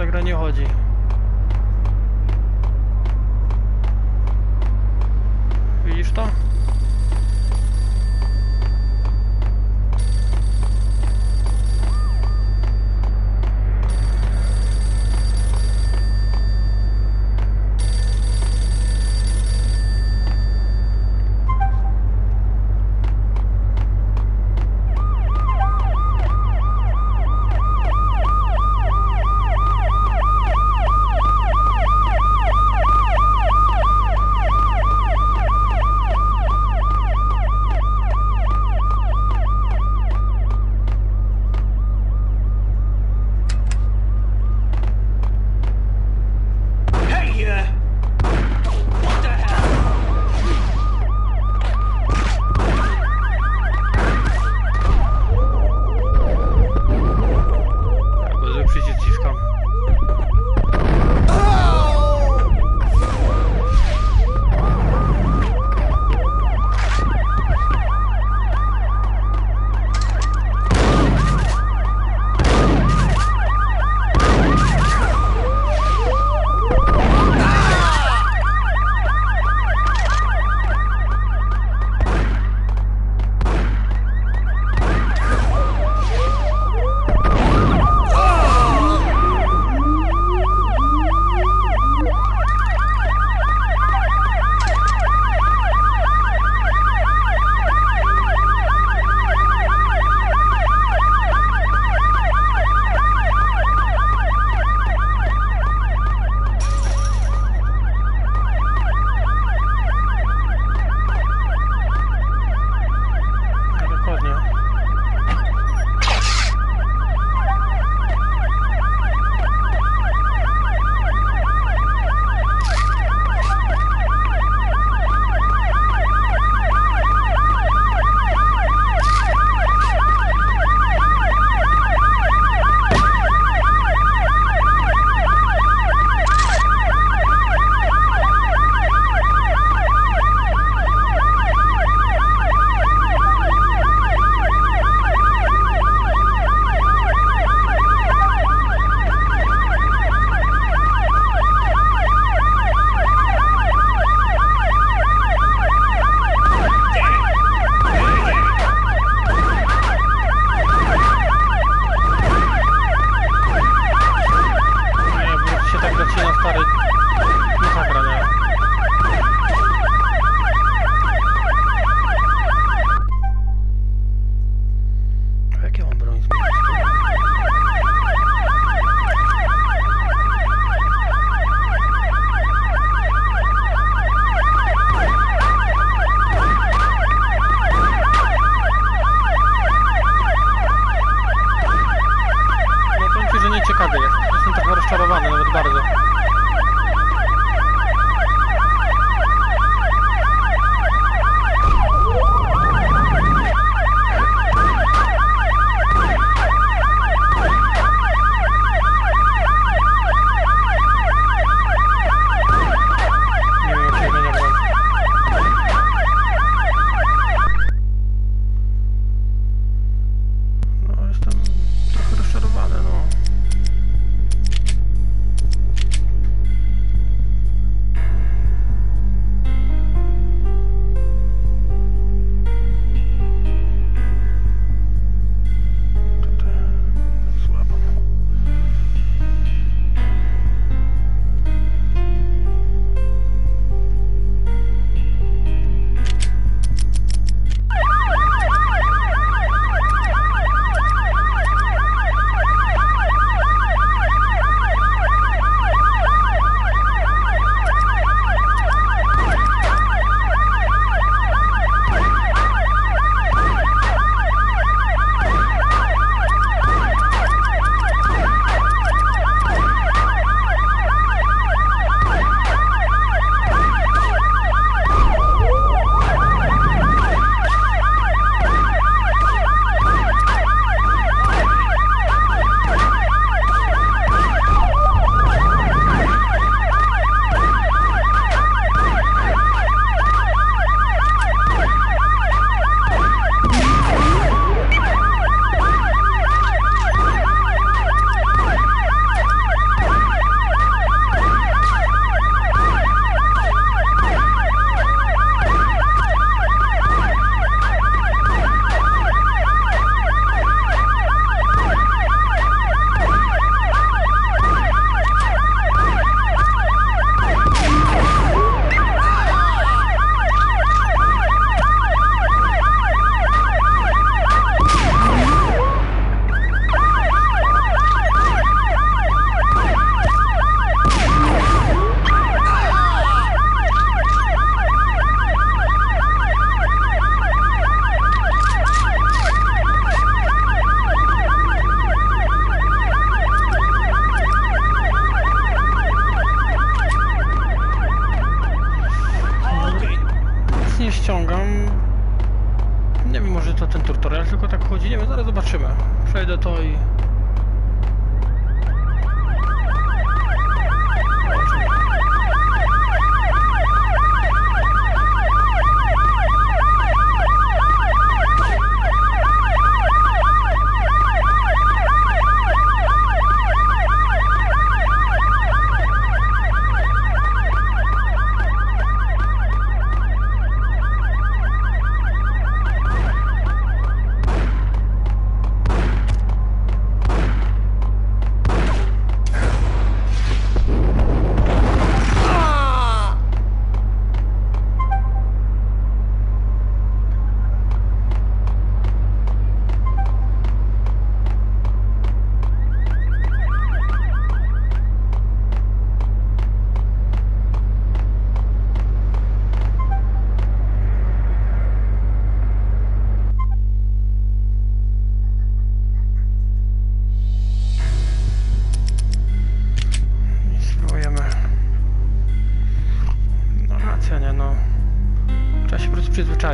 ta gra nie chodzi. Widzisz to?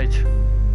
Prostu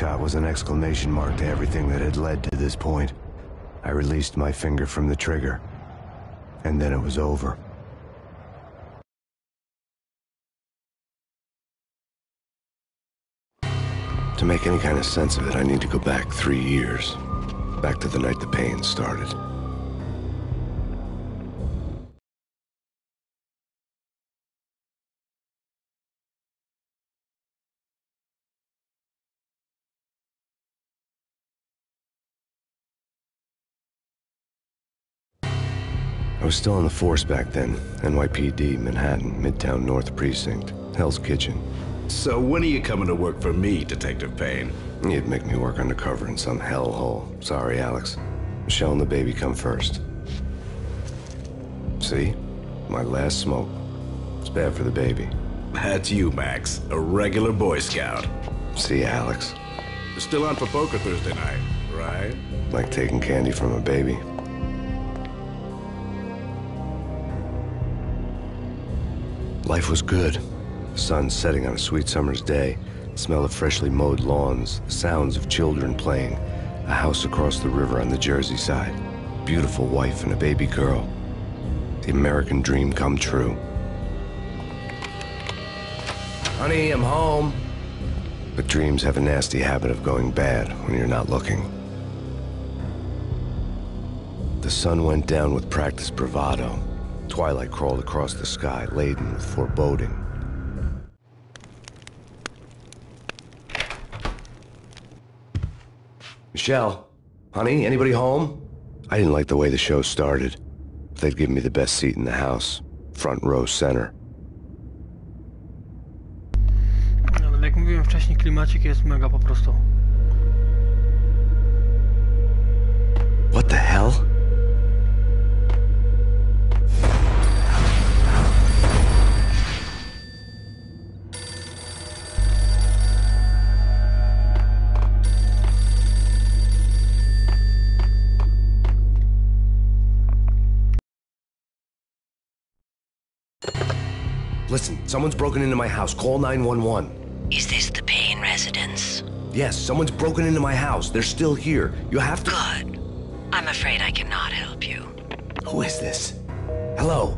gunshot was an exclamation mark to everything that had led to this point. I released my finger from the trigger. And then it was over. To make any kind of sense of it, I need to go back three years. Back to the night the pain started. Was still on the force back then. NYPD, Manhattan, Midtown North Precinct, Hell's Kitchen. So when are you coming to work for me, Detective Payne? You'd make me work undercover in some hellhole. Sorry, Alex. Michelle and the baby come first. See? My last smoke. It's bad for the baby. That's you, Max. A regular Boy Scout. See, Alex? Still on for poker Thursday night, right? Like taking candy from a baby. Life was good. The sun setting on a sweet summer's day, the smell of freshly mowed lawns, the sounds of children playing, a house across the river on the Jersey side, beautiful wife and a baby girl. The American dream come true. Honey, I'm home. But dreams have a nasty habit of going bad when you're not looking. The sun went down with practiced bravado. Twilight crawled across the sky, laden with foreboding. Michelle, honey, anybody home? I didn't like the way the show started. They'd give me the best seat in the house, front row center. Ale jak mówiłem wcześniej, klimacik jest mega po prostu. Listen, someone's broken into my house. Call 911. Is this the Payne residence? Yes, someone's broken into my house. They're still here. You have to. Good. I'm afraid I cannot help you. Who is this? Hello?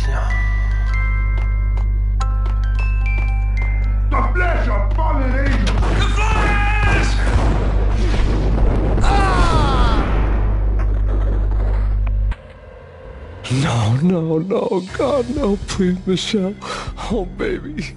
Rzeźnia. The flesh of fallen angels! The flash! No, no, no, God, no, please, Michelle. Oh, baby.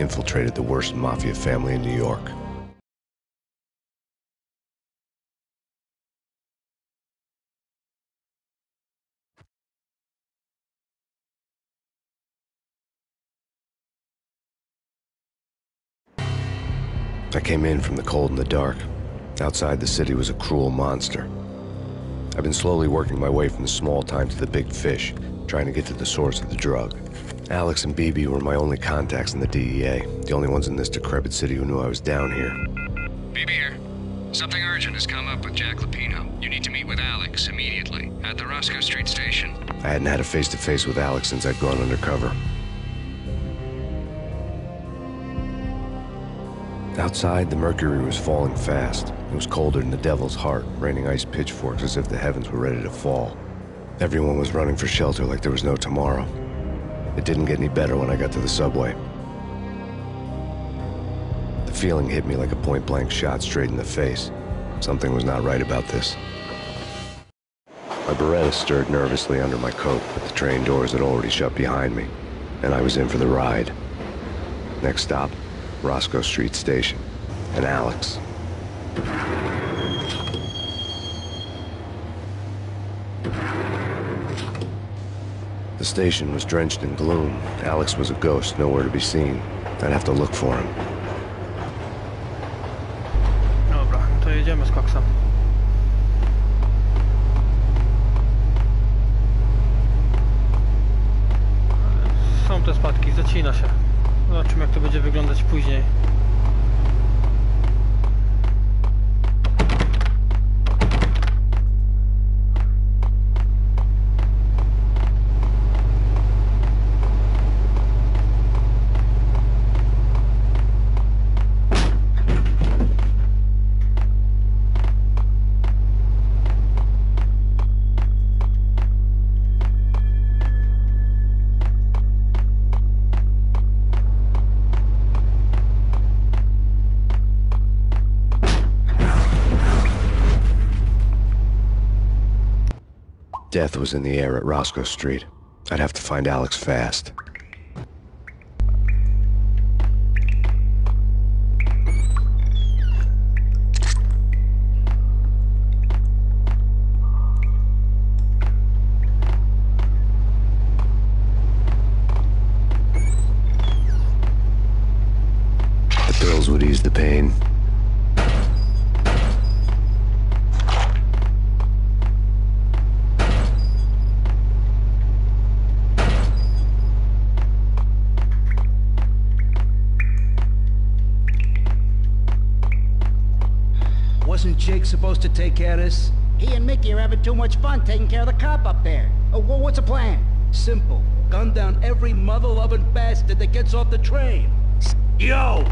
infiltrated the worst mafia family in New York. I came in from the cold and the dark. Outside the city was a cruel monster. I've been slowly working my way from the small time to the big fish, trying to get to the source of the drug. Alex and BB were my only contacts in the DEA, the only ones in this decrepit city who knew I was down here. BB here. Something urgent has come up with Jack Lupino. You need to meet with Alex immediately at the Roscoe Street station. I hadn't had a face-to-face with Alex since I'd gone undercover. Outside, the mercury was falling fast. It was colder than the devil's heart, raining ice pitchforks as if the heavens were ready to fall. Everyone was running for shelter like there was no tomorrow. It didn't get any better when I got to the subway. The feeling hit me like a point-blank shot straight in the face. Something was not right about this. My Beretta stirred nervously under my coat, but the train doors had already shut behind me, and I was in for the ride. Next stop, Roscoe Street Station, and Alex. The station was drenched in gloom. Alex was a ghost, nowhere to be seen. I'd have to look for him. Dobra, to jedziemy z koksem. Są te spadki, zacina się. Death was in the air at Roscoe Street. I'd have to find Alex fast. Supposed to take care of this? He and Mickey are having too much fun taking care of the cop up there. Oh, wha- what's the plan? Simple. Gun down every mother-loving bastard that gets off the train. Yo!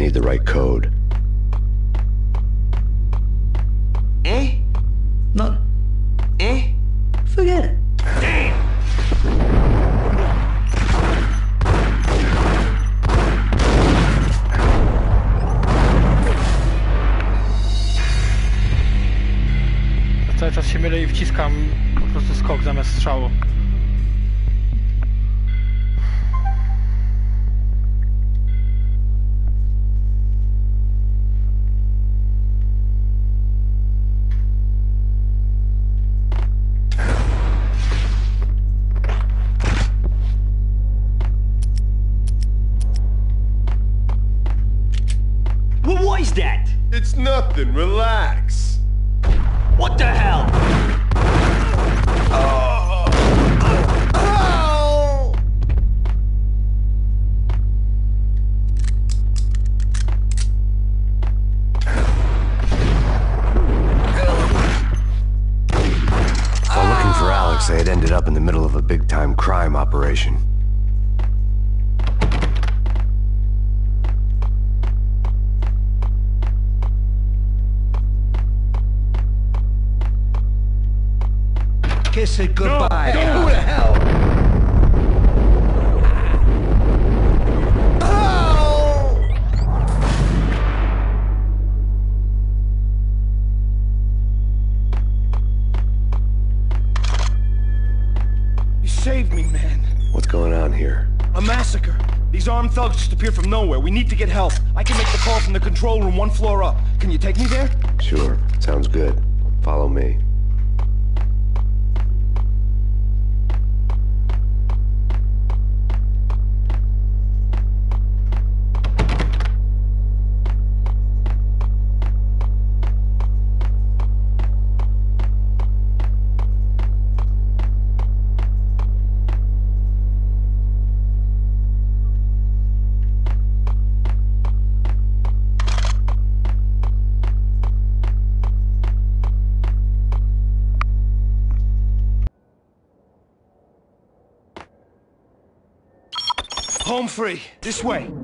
Need the right code. Eh? Not. Eh? Forget it. Cały czas się mylę i wciskam po prostu skok zamiast strzału. Kiss it goodbye. Who the hell? You saved me, man. What's going on here? A massacre. These armed thugs just appeared from nowhere. We need to get help. I can make the call from the control room one floor up. Can you take me there? Sure, sounds good. Follow me. Free. This way.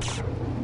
ちょっと。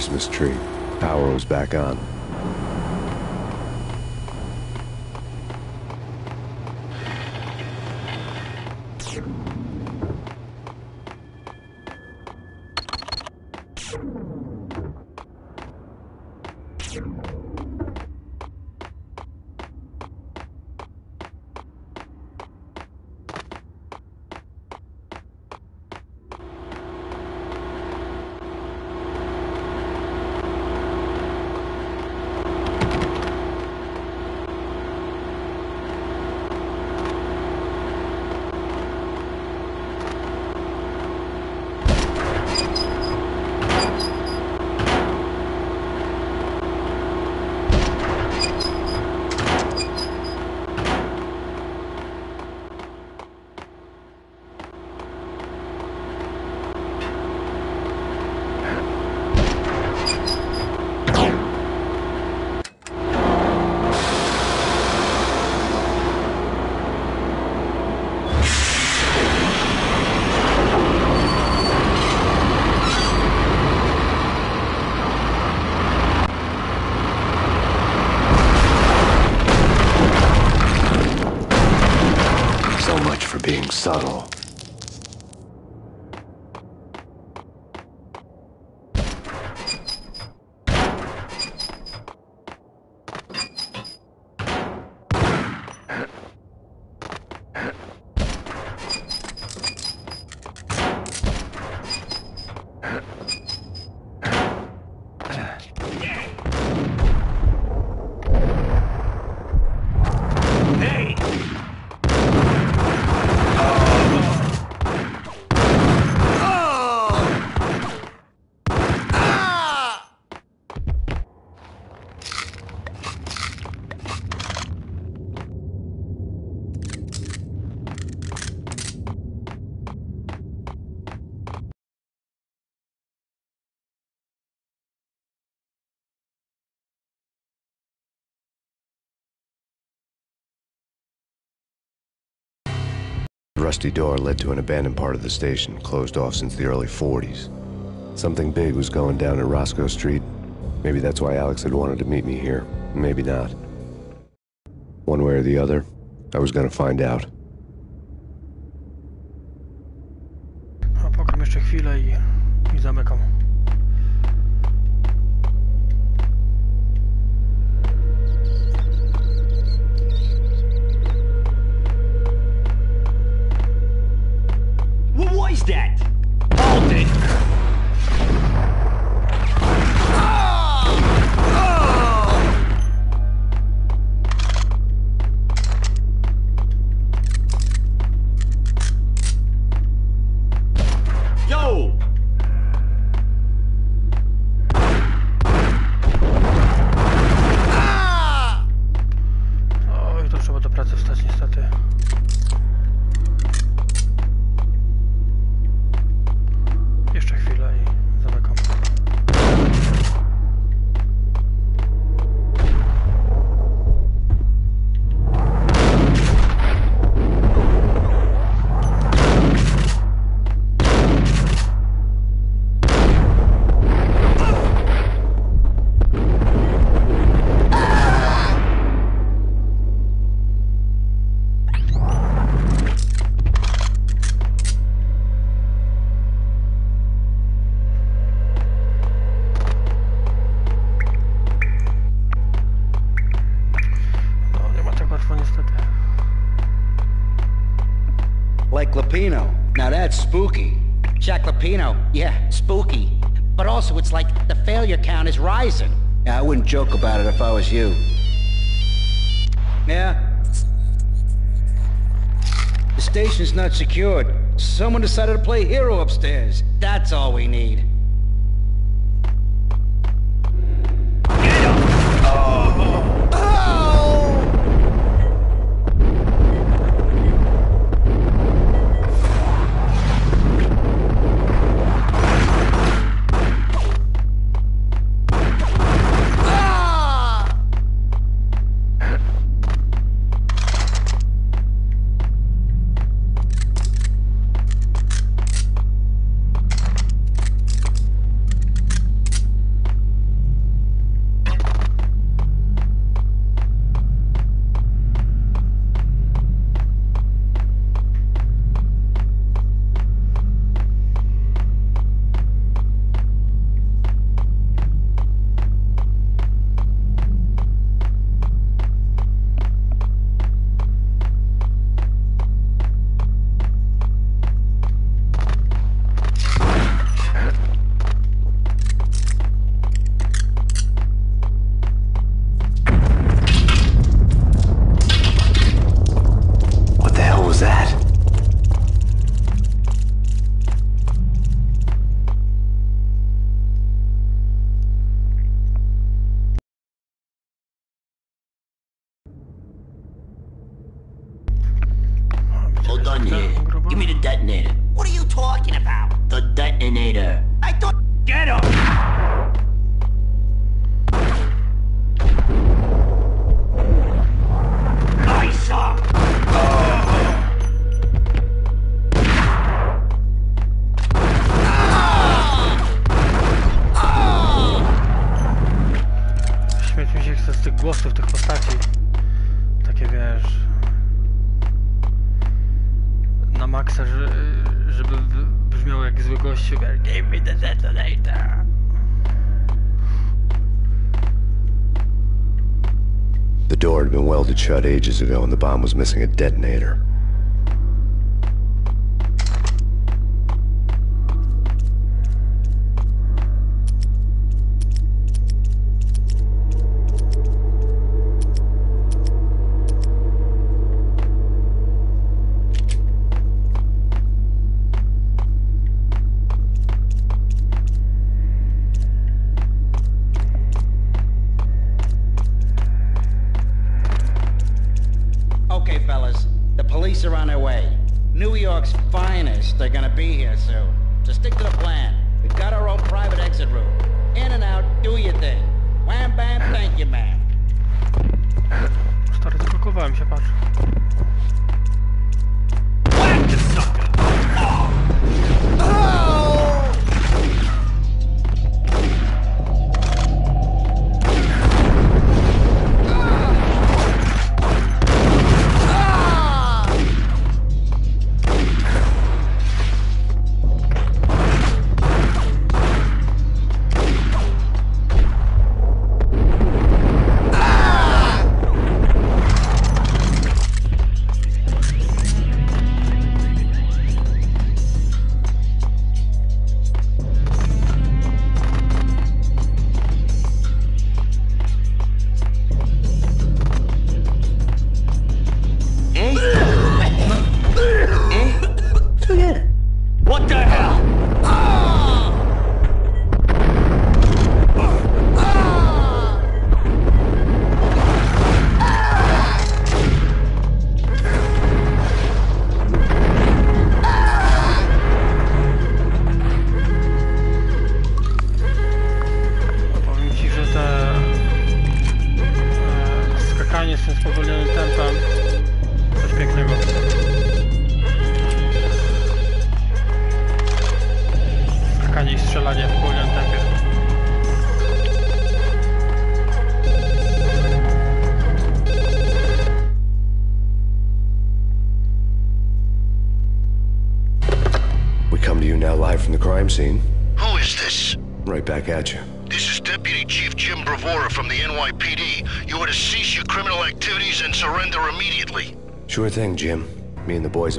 Christmas tree. Power was back on. So rusty door led to an abandoned part of the station, closed off since the early 40s. Something big was going down at Roscoe Street. Maybe that's why Alex had wanted to meet me here. Maybe not. One way or the other, I was gonna find out. spooky. Jack Lupino, yeah, spooky. But also, it's like the failure count is rising. Yeah, I wouldn't joke about it if I was you. Yeah? The station's not secured. Someone decided to play hero upstairs. That's all we need. ages ago and the bomb was missing a detonator.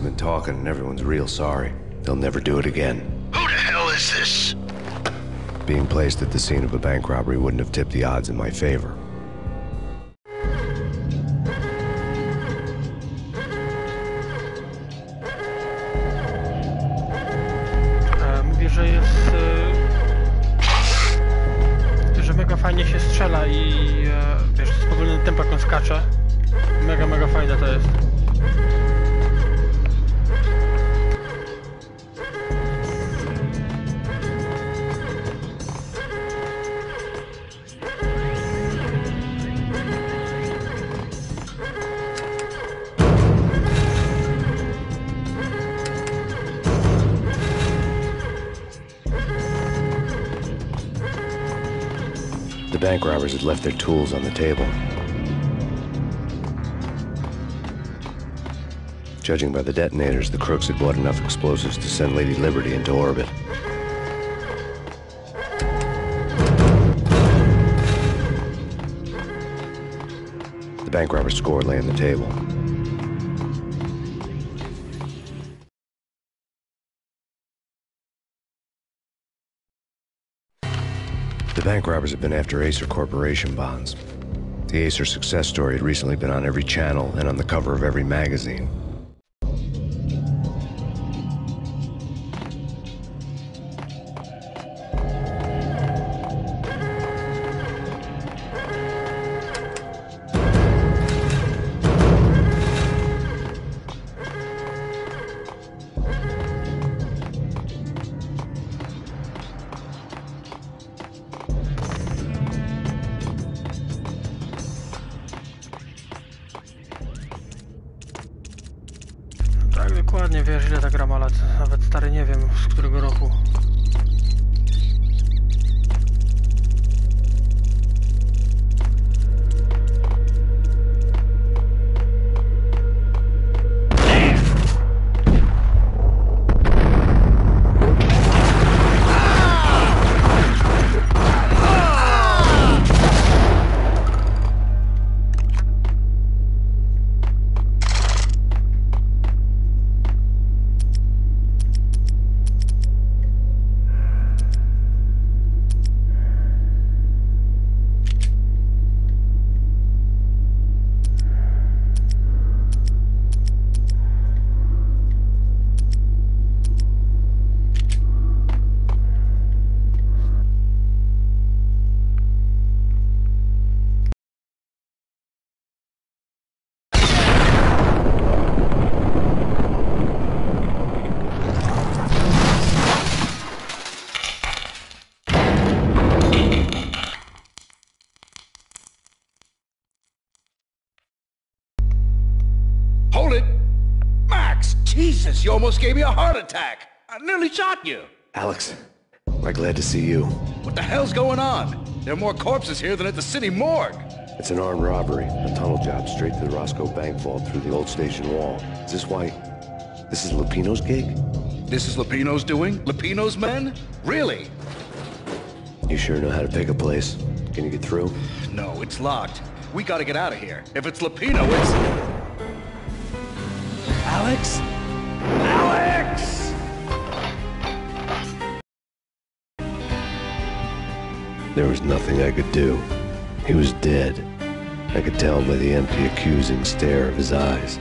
Have been talking, and everyone's real sorry. They'll never do it again. Who the hell is this? Being placed at the scene of a bank robbery wouldn't have tipped the odds in my favor. Tools on the table. Judging by the detonators, the crooks had bought enough explosives to send Lady Liberty into orbit. The bank robber's score lay on the table. Robbers been after Aesir Corporation bonds. The Aesir success story had recently been on every channel and on the cover of every magazine. Jesus, you almost gave me a heart attack! I nearly shot you! Alex, we're glad to see you. What the hell's going on? There are more corpses here than at the city morgue. It's an armed robbery, a tunnel job straight to the Roscoe Bank vault through the old station wall. Is this why? This is Lupino's gig? This is Lupino's doing? Lupino's men? Really? You sure know how to pick a place. Can you get through? No, it's locked. We gotta get out of here. If it's Lupino, it's... Alex? There was nothing I could do. He was dead. I could tell by the empty, accusing stare of his eyes.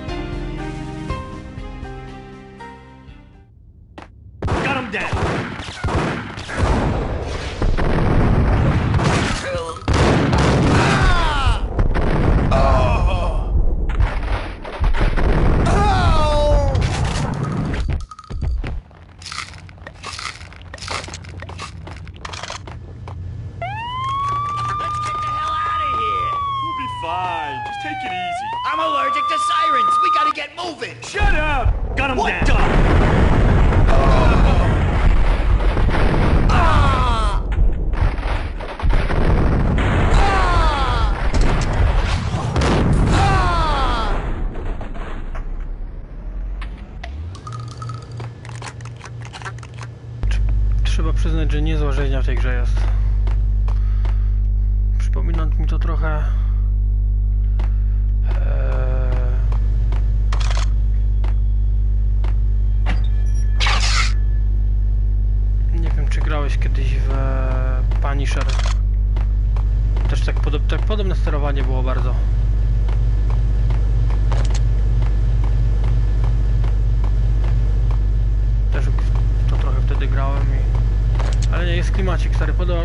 Ale nie, jest klimacik stary, podoba...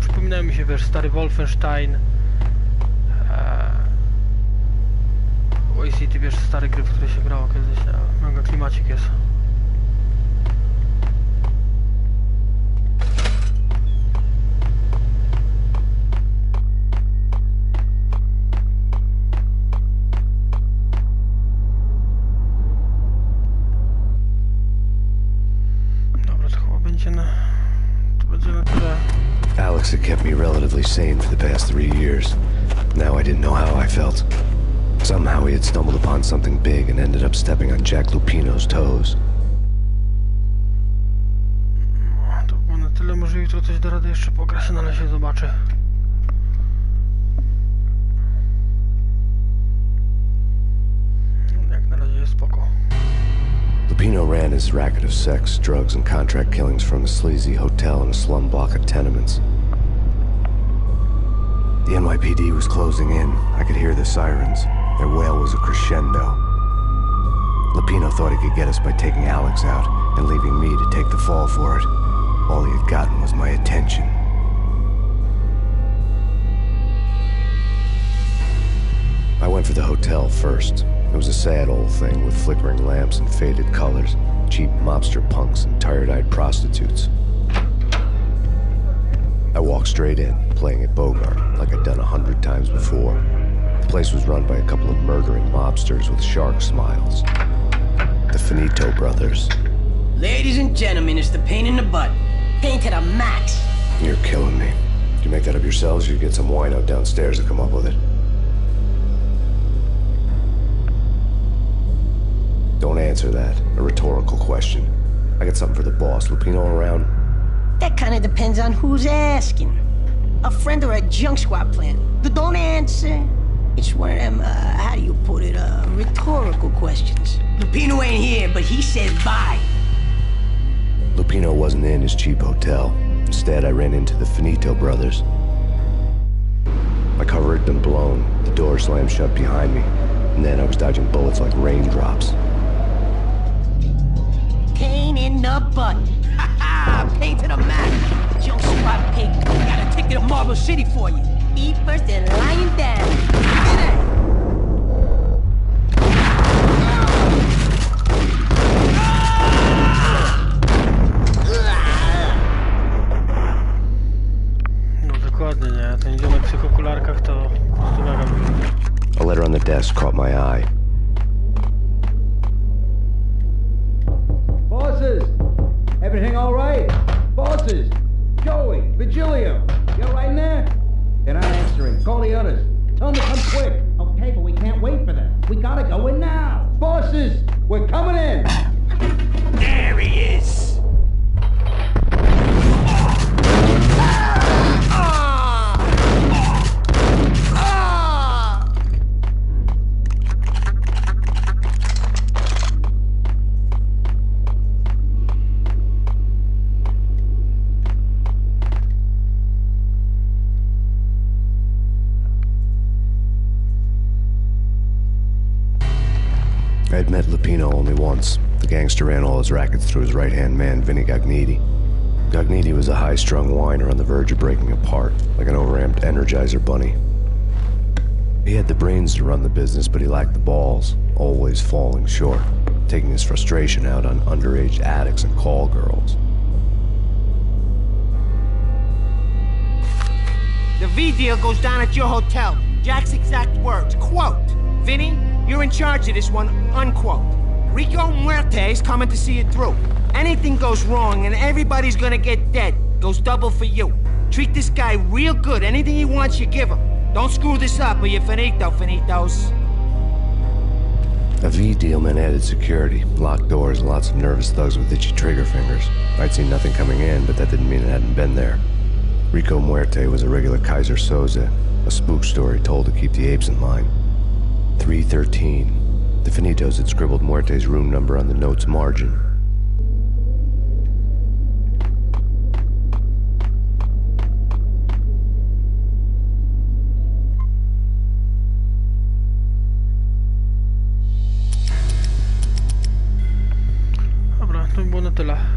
Przypominają mi się, wiesz, stary Wolfenstein. Eee... City, wiesz, stare gry, w które się grało kiedyś. Mega klimacik jest. Had kept me relatively sane for the past three years. Now I didn't know how I felt. Somehow he had stumbled upon something big and ended up stepping on Jack Lupino's toes. To na tyle, może jutro coś da radę jeszcze ale się zobaczy. Lupino ran his racket of sex, drugs, and contract killings from a sleazy hotel in a slum block of tenements. The NYPD was closing in. I could hear the sirens. Their wail was a crescendo. Lupino thought he could get us by taking Alex out and leaving me to take the fall for it. All he had gotten was my attention. I went for the hotel first. It was a sad old thing with flickering lamps and faded colors, cheap mobster punks and tired-eyed prostitutes. I walked straight in, playing at Bogart, like I'd done a hundred times before. The place was run by a couple of murdering mobsters with shark smiles. The Finito brothers. Ladies and gentlemen, it's the pain in the butt. Pain to the max. You're killing me. Did you make that up yourselves, or you get some wine wino downstairs to come up with it? Don't answer that. A rhetorical question. I got something for the boss. Lupino around? That kind of depends on who's asking. A friend or a junk squad plan. But don't answer. It's one of them, uh, how do you put it, uh, rhetorical questions. Lupino ain't here, but he said bye. Lupino wasn't in his cheap hotel. Instead, I ran into the Finito brothers. My cover had been blown, the door slammed shut behind me, and then I was dodging bullets like raindrops. Pain in the butt. Ha ha! Pain to the max. Junk pig. Got a ticket to Marble City for you. Eat first and lying down. Get it! No dokładnie, nie? Ten ziomek w tych okularkach to po prostu mega mi. A letter on the desk caught my eye. Bosses! Everything all right? Vigilio! You right in there? They're not answering. Call the others. Tell them to come quick. Okay, but we can't wait for them. We gotta go in now. Bosses! We're coming in! Lupino only once. The gangster ran all his rackets through his right-hand man, Vinny Gognitti. Gognitti was a high-strung whiner on the verge of breaking apart, like an overamped Energizer bunny. He had the brains to run the business, but he lacked the balls, always falling short, taking his frustration out on underage addicts and call girls. The V deal goes down at your hotel. Jack's exact words, quote, Vinny, you're in charge of this one, unquote. Rico Muerte is coming to see it through. Anything goes wrong and everybody's gonna get dead. Goes double for you. Treat this guy real good. Anything he wants, you give him. Don't screw this up or you're finito, finitos. A V deal meant added security, locked doors, and lots of nervous thugs with itchy trigger fingers. I'd seen nothing coming in, but that didn't mean it hadn't been there. Rico Muerte was a regular Keyser Söze, a spook story told to keep the apes in line. 313. The Finitos had scribbled Muerte's room number on the note's margin. buena tela.